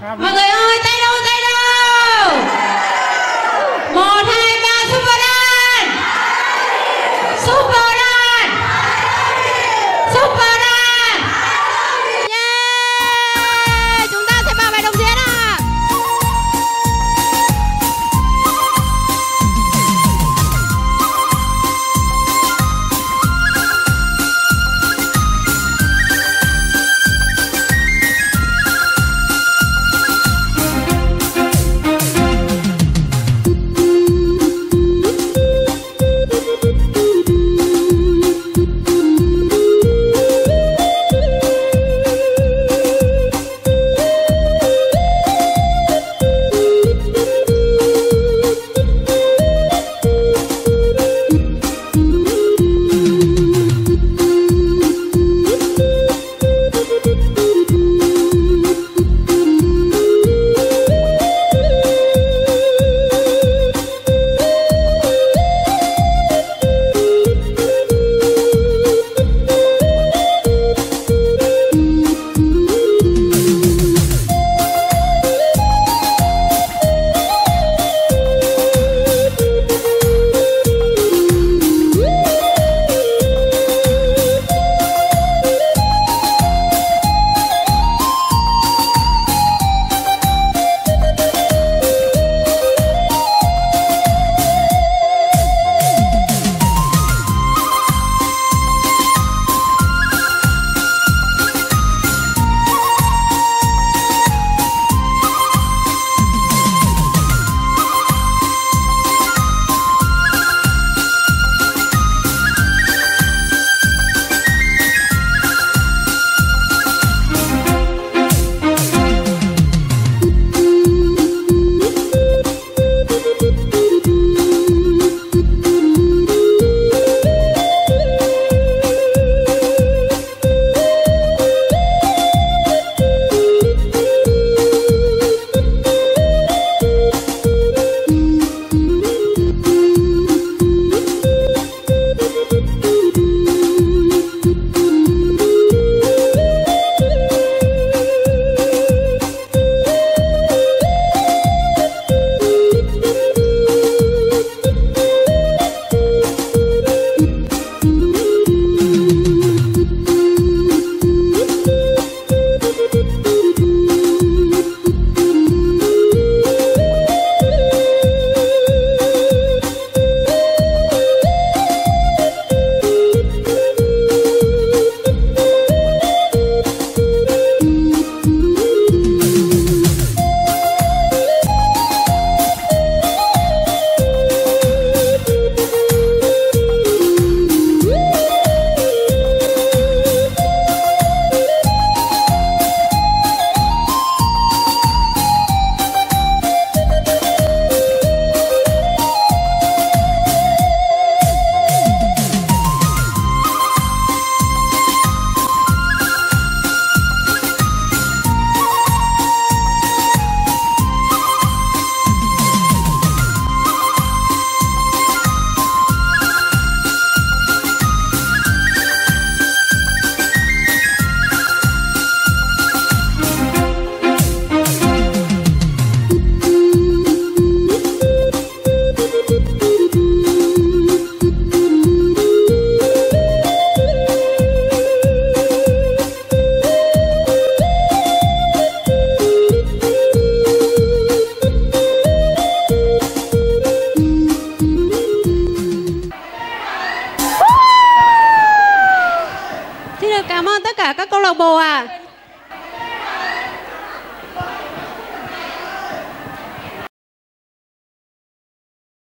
mọi người ơi tay đâu tay đâu? Một hai ba super đan super! 老牛啊！